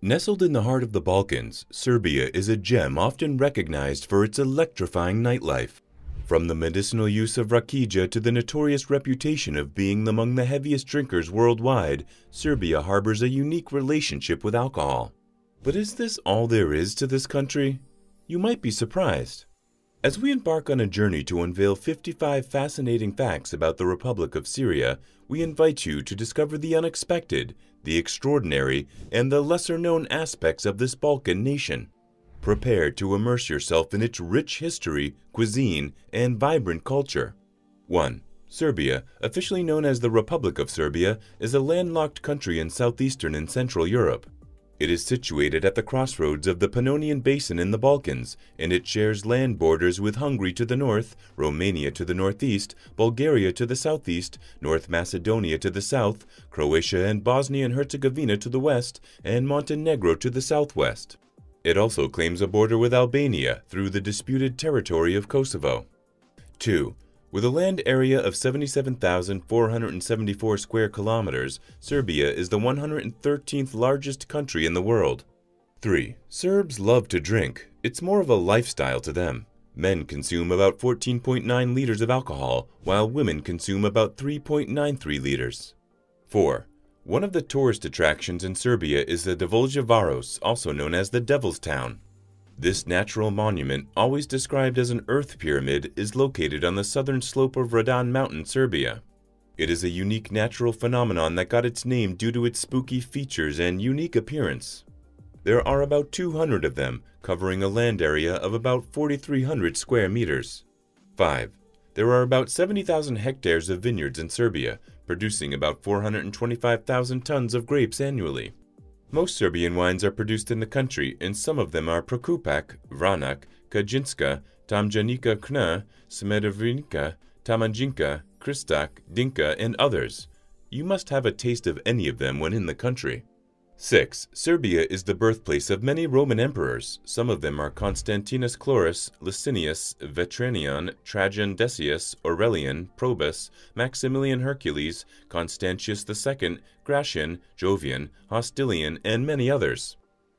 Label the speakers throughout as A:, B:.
A: Nestled in the heart of the Balkans, Serbia is a gem often recognized for its electrifying nightlife. From the medicinal use of rakija to the notorious reputation of being among the heaviest drinkers worldwide, Serbia harbors a unique relationship with alcohol. But is this all there is to this country? You might be surprised. As we embark on a journey to unveil 55 fascinating facts about the Republic of Serbia, we invite you to discover the unexpected, the extraordinary, and the lesser known aspects of this Balkan nation. Prepare to immerse yourself in its rich history, cuisine, and vibrant culture. 1. Serbia, officially known as the Republic of Serbia, is a landlocked country in southeastern and central Europe. It is situated at the crossroads of the Pannonian Basin in the Balkans, and it shares land borders with Hungary to the north, Romania to the northeast, Bulgaria to the southeast, North Macedonia to the south, Croatia and Bosnia and Herzegovina to the west, and Montenegro to the southwest. It also claims a border with Albania through the disputed territory of Kosovo. 2. With a land area of 77,474 square kilometers, Serbia is the 113th largest country in the world. 3. Serbs love to drink. It's more of a lifestyle to them. Men consume about 14.9 liters of alcohol, while women consume about 3.93 liters. 4. One of the tourist attractions in Serbia is the Divulja Varos, also known as the Devil's Town. This natural monument, always described as an earth pyramid, is located on the southern slope of Radan Mountain, Serbia. It is a unique natural phenomenon that got its name due to its spooky features and unique appearance. There are about 200 of them, covering a land area of about 4,300 square meters. 5. There are about 70,000 hectares of vineyards in Serbia, producing about 425,000 tons of grapes annually. Most Serbian wines are produced in the country, and some of them are Prokupac, Vranac, Kajinska, Tamjanika Kna, Smederevnica, Tamanjinka, Kristak, Dinka, and others. You must have a taste of any of them when in the country. 6. Serbia is the birthplace of many Roman emperors. Some of them are Constantinus Chlorus, Licinius, Vetranian, Trajan Decius, Aurelian, Probus, Maximilian Hercules, Constantius II, Gratian, Jovian, Hostilian, and many others.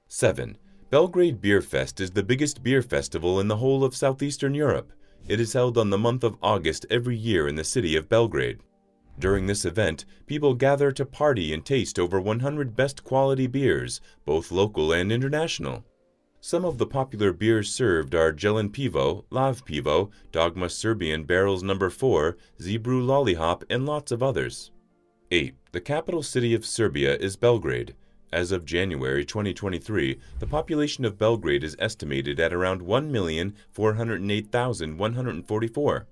A: 7. Belgrade Beer Fest is the biggest beer festival in the whole of southeastern Europe. It is held on the month of August every year in the city of Belgrade. During this event, people gather to party and taste over 100 best quality beers, both local and international. Some of the popular beers served are Jelen Pivo, Lav Pivo, Dogma Serbian Barrels No. 4, Zebrew Lollihop, and lots of others. 8. The capital city of Serbia is Belgrade. As of January 2023, the population of Belgrade is estimated at around 1,408,144.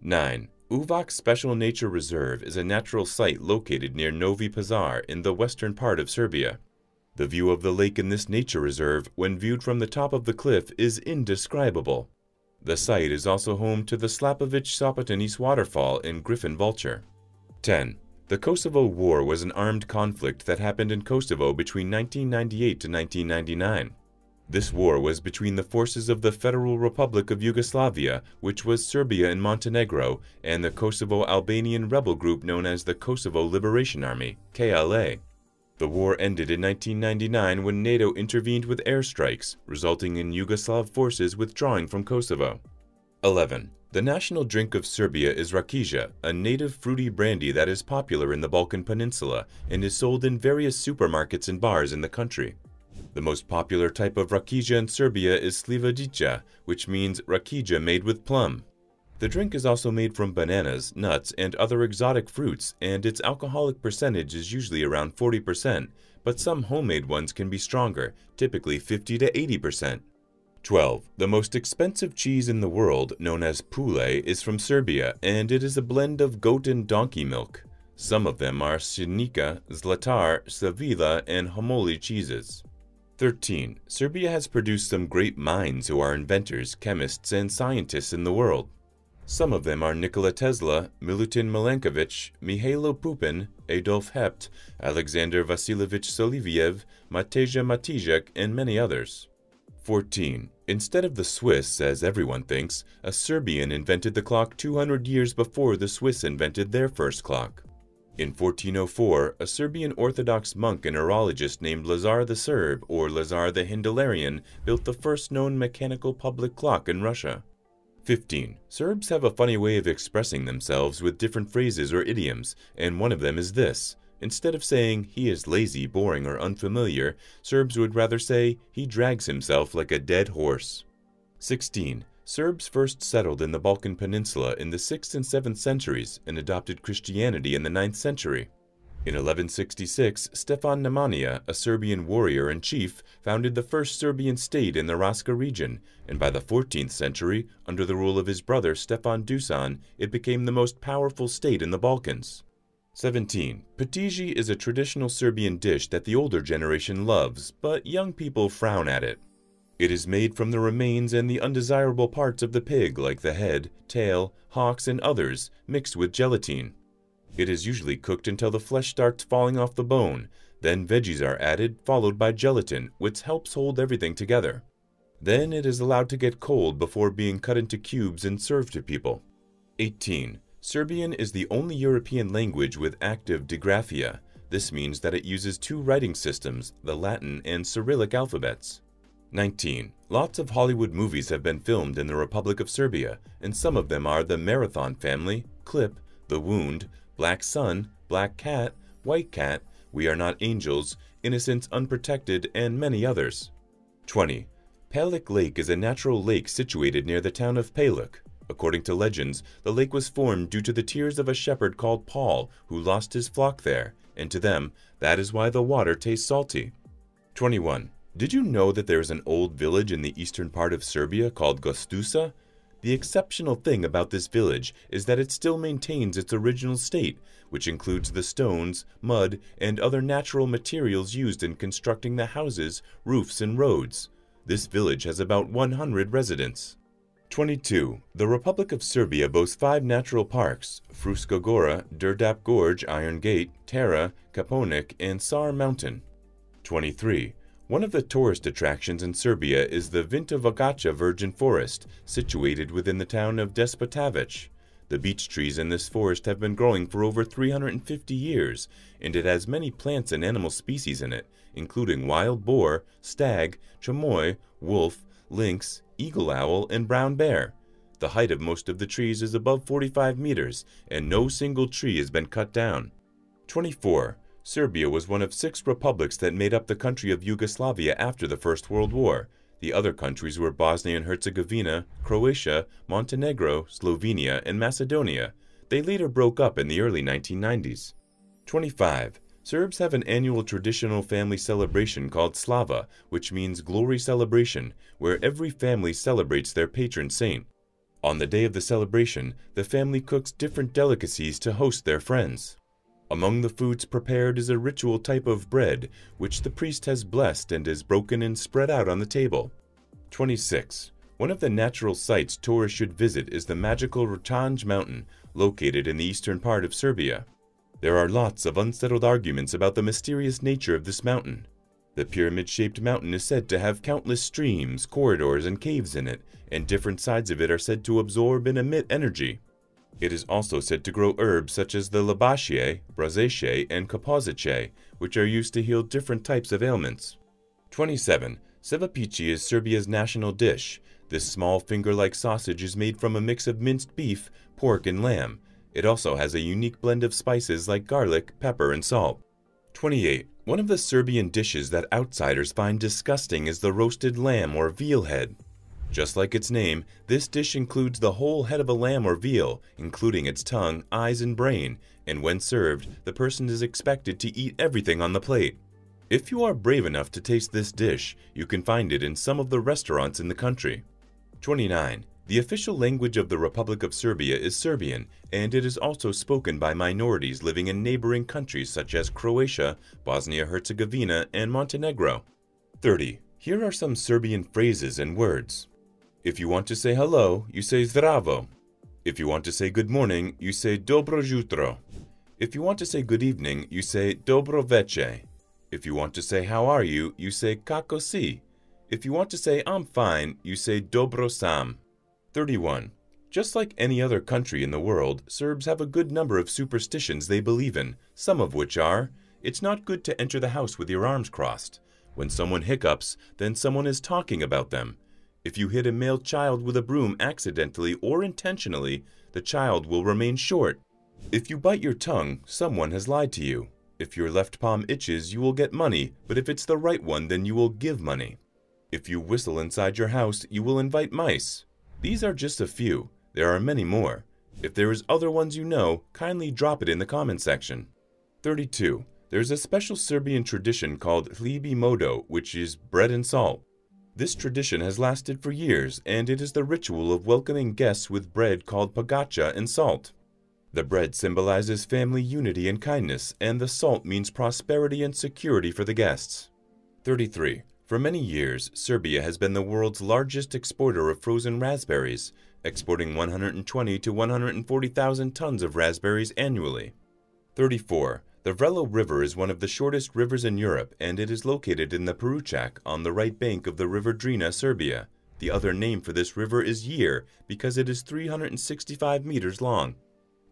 A: 9. Uvak Special Nature Reserve is a natural site located near Novi Pazar in the western part of Serbia. The view of the lake in this nature reserve, when viewed from the top of the cliff, is indescribable. The site is also home to the Slapovic Sopotanis waterfall in Griffon Vulture. 10. The Kosovo War was an armed conflict that happened in Kosovo between 1998 to 1999. This war was between the forces of the Federal Republic of Yugoslavia, which was Serbia and Montenegro, and the Kosovo Albanian rebel group known as the Kosovo Liberation Army, KLA. The war ended in 1999 when NATO intervened with airstrikes, resulting in Yugoslav forces withdrawing from Kosovo. 11. The national drink of Serbia is rakija, a native fruity brandy that is popular in the Balkan Peninsula and is sold in various supermarkets and bars in the country. The most popular type of rakija in Serbia is slivadica, which means rakija made with plum. The drink is also made from bananas, nuts, and other exotic fruits, and its alcoholic percentage is usually around 40%, but some homemade ones can be stronger, typically 50 to 80%. 12. The most expensive cheese in the world, known as pule, is from Serbia, and it is a blend of goat and donkey milk. Some of them are Sinica, Zlatar, Savila, and Homoli cheeses. 13. Serbia has produced some great minds who are inventors, chemists, and scientists in the world. Some of them are Nikola Tesla, Milutin Milankovic, Mihailo Pupin, Adolf Hept, Alexander Vasilovich Soloviev, Mateja Matijek, and many others. 14. Instead of the Swiss, as everyone thinks, a Serbian invented the clock 200 years before the Swiss invented their first clock. In 1404, a Serbian Orthodox monk and neurologist named Lazar the Serb, or Lazar the Hilandarian, built the first known mechanical public clock in Russia. 15. Serbs have a funny way of expressing themselves with different phrases or idioms, and one of them is this. Instead of saying, he is lazy, boring, or unfamiliar, Serbs would rather say, he drags himself like a dead horse. 16. Serbs first settled in the Balkan Peninsula in the 6th and 7th centuries and adopted Christianity in the 9th century. In 1166, Stefan Nemanja, a Serbian warrior and chief, founded the first Serbian state in the Raška region, and by the 14th century, under the rule of his brother Stefan Dusan, it became the most powerful state in the Balkans. 17. Patiji is a traditional Serbian dish that the older generation loves, but young people frown at it. It is made from the remains and the undesirable parts of the pig like the head, tail, hocks, and others, mixed with gelatine. It is usually cooked until the flesh starts falling off the bone, then veggies are added, followed by gelatin, which helps hold everything together. Then it is allowed to get cold before being cut into cubes and served to people. 18. Serbian is the only European language with active digraphia. This means that it uses two writing systems, the Latin and Cyrillic alphabets. 19. Lots of Hollywood movies have been filmed in the Republic of Serbia, and some of them are The Marathon Family, Clip, The Wound, Black Sun, Black Cat, White Cat, We Are Not Angels, Innocents Unprotected, and many others. 20. Palic Lake is a natural lake situated near the town of Palic. According to legends, the lake was formed due to the tears of a shepherd called Paul who lost his flock there, and to them, that is why the water tastes salty. 21. Did you know that there is an old village in the eastern part of Serbia called Gostusa? The exceptional thing about this village is that it still maintains its original state, which includes the stones, mud, and other natural materials used in constructing the houses, roofs, and roads. This village has about 100 residents. 22. The Republic of Serbia boasts five natural parks, Fruška Gora, Đerdap Gorge, Iron Gate, Tara, Kaponik, and Sar Mountain. 23. One of the tourist attractions in Serbia is the Vinta Vogacha Virgin Forest, situated within the town of Despotovac. The beech trees in this forest have been growing for over 350 years, and it has many plants and animal species in it, including wild boar, stag, chamois, wolf, lynx, eagle owl, and brown bear. The height of most of the trees is above 45 meters, and no single tree has been cut down. 24. Serbia was one of six republics that made up the country of Yugoslavia after the First World War. The other countries were Bosnia and Herzegovina, Croatia, Montenegro, Slovenia, and Macedonia. They later broke up in the early 1990s. 25. Serbs have an annual traditional family celebration called Slava, which means glory celebration, where every family celebrates their patron saint. On the day of the celebration, the family cooks different delicacies to host their friends. Among the foods prepared is a ritual type of bread, which the priest has blessed and is broken and spread out on the table. 26. One of the natural sites tourists should visit is the magical Rtanj Mountain, located in the eastern part of Serbia. There are lots of unsettled arguments about the mysterious nature of this mountain. The pyramid-shaped mountain is said to have countless streams, corridors, and caves in it, and different sides of it are said to absorb and emit energy. It is also said to grow herbs such as the labaceae, brassicaceae, and kaposicaceae, which are used to heal different types of ailments. 27. Cevapici is Serbia's national dish. This small finger-like sausage is made from a mix of minced beef, pork, and lamb. It also has a unique blend of spices like garlic, pepper, and salt. 28. One of the Serbian dishes that outsiders find disgusting is the roasted lamb or veal head. Just like its name, this dish includes the whole head of a lamb or veal, including its tongue, eyes, and brain, and when served, the person is expected to eat everything on the plate. If you are brave enough to taste this dish, you can find it in some of the restaurants in the country. 29. The official language of the Republic of Serbia is Serbian, and it is also spoken by minorities living in neighboring countries such as Croatia, Bosnia-Herzegovina, and Montenegro. 30. Here are some Serbian phrases and words. If you want to say hello, you say zdravo. If you want to say good morning, you say dobro jutro. If you want to say good evening, you say dobro veče. If you want to say how are you, you say kako si. If you want to say I'm fine, you say dobro sam. 31. Just like any other country in the world, Serbs have a good number of superstitions they believe in, some of which are it's not good to enter the house with your arms crossed. When someone hiccups, then someone is talking about them. If you hit a male child with a broom accidentally or intentionally, the child will remain short. If you bite your tongue, someone has lied to you. If your left palm itches, you will get money, but if it's the right one, then you will give money. If you whistle inside your house, you will invite mice. These are just a few. There are many more. If there is other ones you know, kindly drop it in the comment section. 32. There's a special Serbian tradition called hlibi modo, which is bread and salt. This tradition has lasted for years, and it is the ritual of welcoming guests with bread called pogacha and salt. The bread symbolizes family unity and kindness, and the salt means prosperity and security for the guests. 33. For many years, Serbia has been the world's largest exporter of frozen raspberries, exporting 120 to 140,000 tons of raspberries annually. 34. The Vrelo River is one of the shortest rivers in Europe and it is located in the Perućac on the right bank of the river Drina, Serbia. The other name for this river is Year because it is 365 meters long.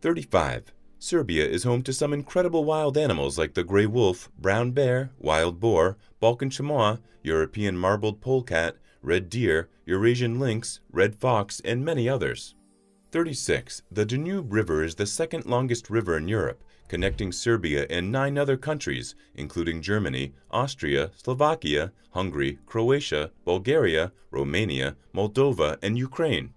A: 35. Serbia is home to some incredible wild animals like the gray wolf, brown bear, wild boar, Balkan chamois, European marbled polecat, red deer, Eurasian lynx, red fox, and many others. 36. The Danube River is the second longest river in Europe, connecting Serbia and nine other countries, including Germany, Austria, Slovakia, Hungary, Croatia, Bulgaria, Romania, Moldova, and Ukraine.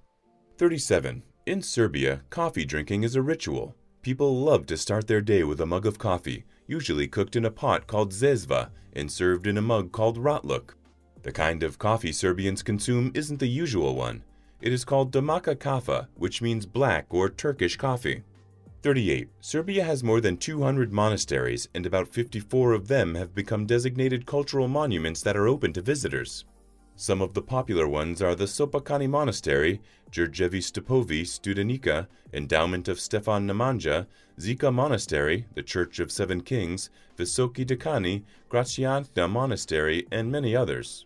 A: 37. In Serbia, coffee drinking is a ritual. People love to start their day with a mug of coffee, usually cooked in a pot called zezva and served in a mug called ratluk. The kind of coffee Serbians consume isn't the usual one. It is called Damaka kafa, which means black or Turkish coffee. 38. Serbia has more than 200 monasteries, and about 54 of them have become designated cultural monuments that are open to visitors. Some of the popular ones are the Sopocani Monastery, Đurđevi Stupovi Studenika, Endowment of Stefan Nemanja, Zika Monastery, the Church of Seven Kings, Visoki Dekani, Gracianina Monastery, and many others.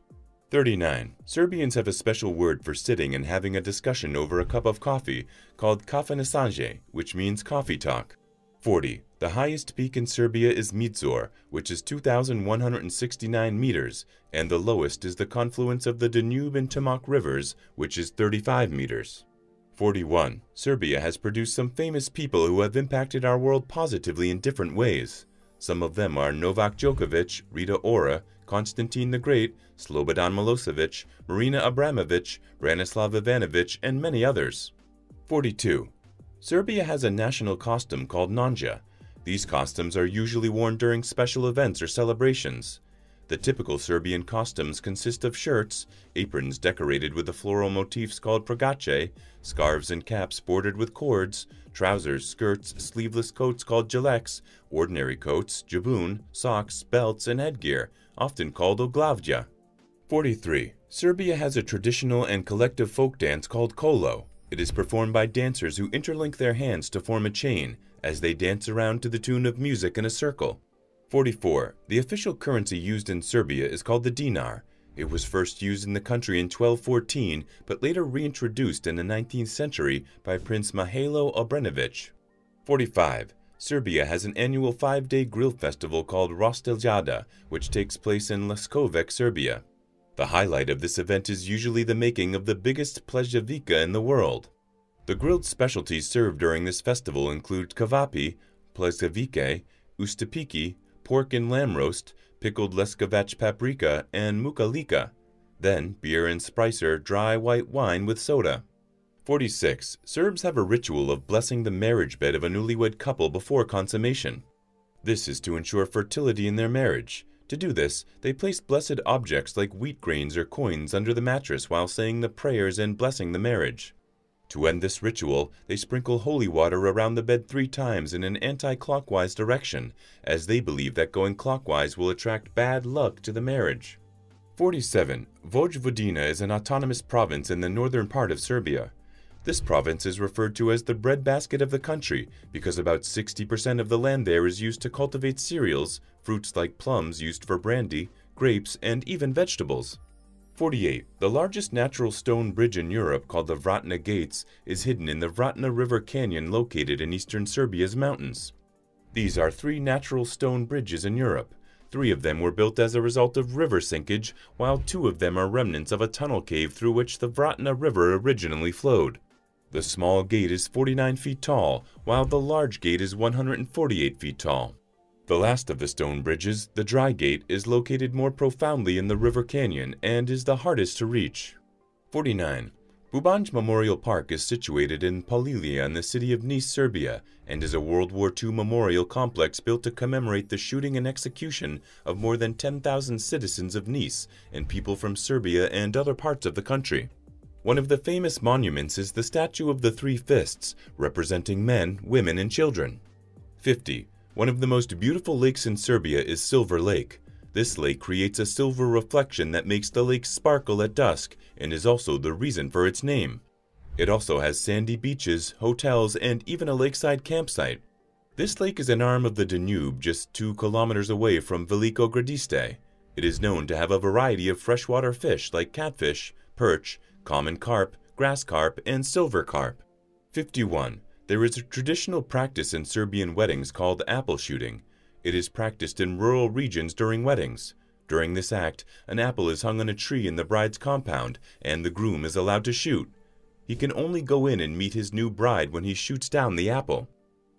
A: 39. Serbians have a special word for sitting and having a discussion over a cup of coffee called kafanisanje, which means coffee talk. 40. The highest peak in Serbia is Midzor, which is 2,169 meters, and the lowest is the confluence of the Danube and Timok rivers, which is 35 meters. 41. Serbia has produced some famous people who have impacted our world positively in different ways. Some of them are Novak Djokovic, Rita Ora, Konstantin the Great, Slobodan Milosevic, Marina Abramovic, Branislav Ivanovic, and many others. 42. Serbia has a national costume called Nanja. These costumes are usually worn during special events or celebrations. The typical Serbian costumes consist of shirts, aprons decorated with the floral motifs called pragache, scarves and caps bordered with cords, trousers, skirts, sleeveless coats called jaleks, ordinary coats, jabun, socks, belts, and headgear, often called oglavja. 43. Serbia has a traditional and collective folk dance called kolo. It is performed by dancers who interlink their hands to form a chain as they dance around to the tune of music in a circle. 44. The official currency used in Serbia is called the dinar. It was first used in the country in 1214, but later reintroduced in the 19th century by Prince Mihailo Obrenović. 45. Serbia has an annual five-day grill festival called Rosteljada, which takes place in Leskovac, Serbia. The highlight of this event is usually the making of the biggest pljevica in the world. The grilled specialties served during this festival include kavapi, pljevice, ustepiki, pork and lamb roast, pickled Leskovac paprika, and mukalika. Then beer and spricer dry white wine with soda. 46. Serbs have a ritual of blessing the marriage bed of a newlywed couple before consummation. This is to ensure fertility in their marriage. To do this, they place blessed objects like wheat grains or coins under the mattress while saying the prayers and blessing the marriage. To end this ritual, they sprinkle holy water around the bed three times in an anti-clockwise direction, as they believe that going clockwise will attract bad luck to the marriage. 47. Vojvodina is an autonomous province in the northern part of Serbia. This province is referred to as the breadbasket of the country because about 60% of the land there is used to cultivate cereals, fruits like plums used for brandy, grapes, and even vegetables. 48. The largest natural stone bridge in Europe, called the Vratna Gates, is hidden in the Vratna River Canyon located in eastern Serbia's mountains. These are three natural stone bridges in Europe. Three of them were built as a result of river sinkage, while two of them are remnants of a tunnel cave through which the Vratna River originally flowed. The small gate is 49 feet tall, while the large gate is 148 feet tall. The last of the stone bridges, the Dry Gate, is located more profoundly in the river canyon and is the hardest to reach. 49. Bubanj Memorial Park is situated in Palilula in the city of Niš, Serbia, and is a World War II memorial complex built to commemorate the shooting and execution of more than 10,000 citizens of Niš and people from Serbia and other parts of the country. One of the famous monuments is the statue of the Three Fists, representing men, women, and children. 50. One of the most beautiful lakes in Serbia is Silver Lake. This lake creates a silver reflection that makes the lake sparkle at dusk and is also the reason for its name. It also has sandy beaches, hotels, and even a lakeside campsite. This lake is an arm of the Danube just two kilometers away from Veliko Gradište. It is known to have a variety of freshwater fish like catfish, perch, common carp, grass carp, and silver carp. 51. There is a traditional practice in Serbian weddings called apple shooting. It is practiced in rural regions during weddings. During this act, an apple is hung on a tree in the bride's compound, and the groom is allowed to shoot. He can only go in and meet his new bride when he shoots down the apple.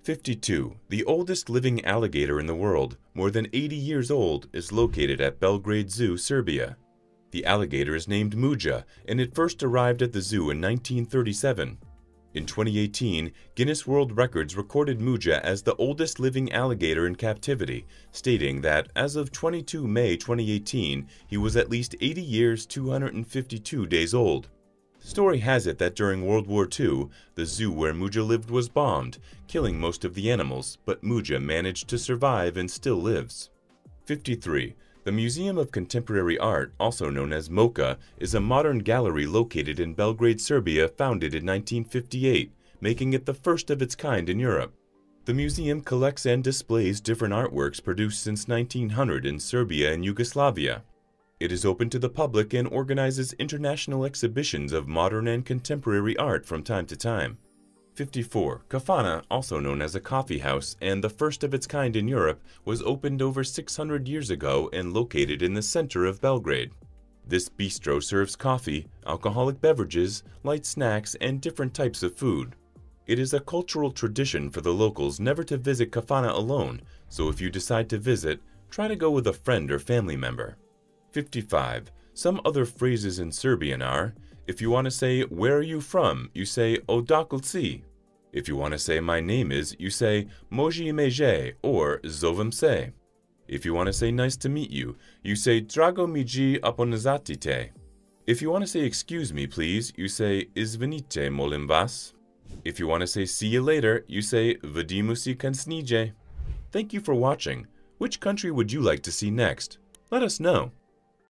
A: 52. The oldest living alligator in the world, more than 80 years old, is located at Belgrade Zoo, Serbia. The alligator is named Muja, and it first arrived at the zoo in 1937. In 2018, Guinness World Records recorded Muja as the oldest living alligator in captivity, stating that as of 22 May 2018, he was at least 80 years 252 days old. Story has it that during World War II, the zoo where Muja lived was bombed, killing most of the animals, but Muja managed to survive and still lives. 53. The Museum of Contemporary Art, also known as MOCA, is a modern gallery located in Belgrade, Serbia, founded in 1958, making it the first of its kind in Europe. The museum collects and displays different artworks produced since 1900 in Serbia and Yugoslavia. It is open to the public and organizes international exhibitions of modern and contemporary art from time to time. 54. Kafana, also known as a coffee house and the first of its kind in Europe, was opened over 600 years ago and located in the center of Belgrade. This bistro serves coffee, alcoholic beverages, light snacks, and different types of food. It is a cultural tradition for the locals never to visit Kafana alone, so if you decide to visit, try to go with a friend or family member. 55. Some other phrases in Serbian are if you want to say, where are you from, you say oh, Odakle If you want to say my name is, you say Moji Meje or Zovem se. If you want to say nice to meet you, you say Drago miji aponazatite. If you want to say excuse me please, you say Izvenite molim vas. If you want to say see you later, you say Vadimusi kansnije. Thank you for watching. Which country would you like to see next? Let us know.